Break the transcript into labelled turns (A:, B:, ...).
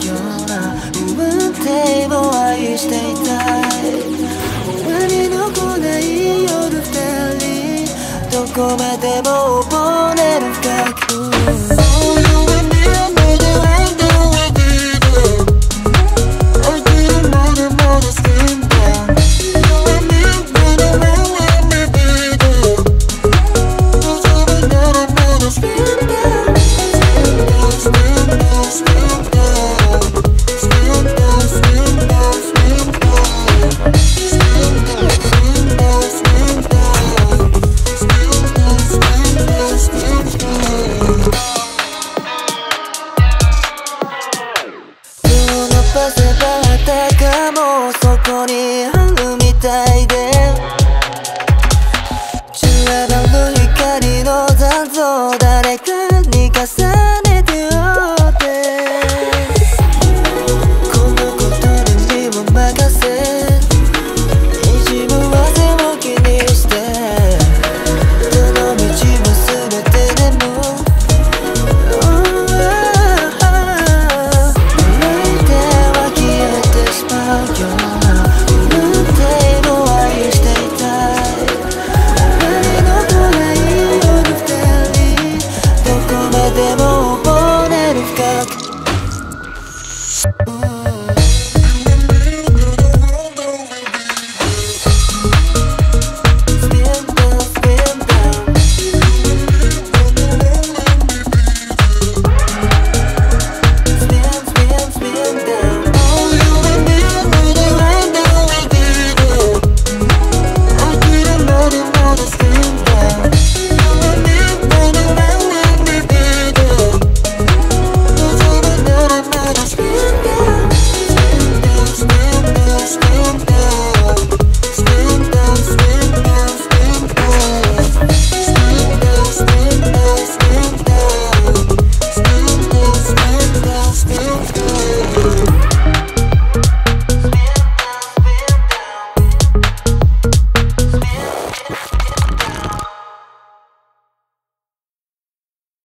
A: しまうような運転を愛していたい。終わりの来ない夜二人。どこまでも溺れる覚悟せばあたかもそこにあるみたいで。散らばる光の残像誰かに重ね Ooh.